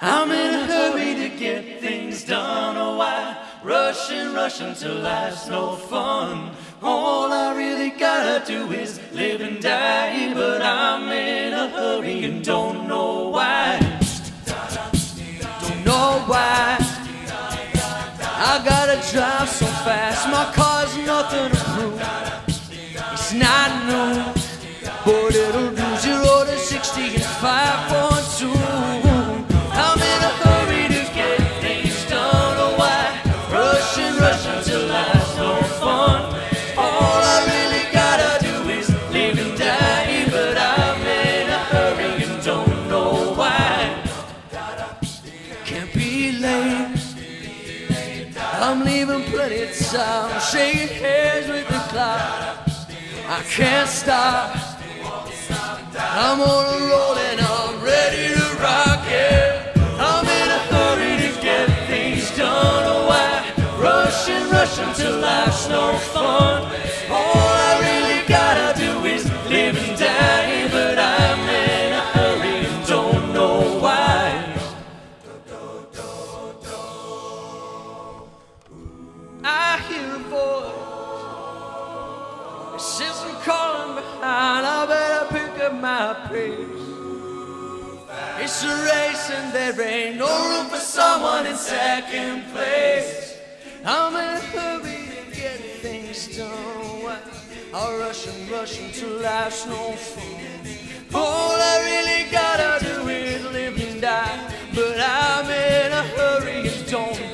I'm in a hurry to get things done. Oh, why, rush and rush until life's no fun. All I really gotta do is live and die, but I'm in a hurry and don't know why. Don't know why. I gotta drive so fast, my car's nothing to prove. It's not new, but it'll do zero to 60 in 5.2. I'm leaving plenty of time. Shaking hands with the clock. I can't stop. I'm on a roll and I'm ready to rock. Yeah, I'm in a hurry to get things done. I rush and rush until life's no fun. I hear a voice. It says I'm calling behind. I better pick up my pace. It's a race and there ain't no room for someone in second place. I'm in a hurry to get things done. I'll rush and rush until life's no fun. All I really gotta do is live and die. But I'm in a hurry and don't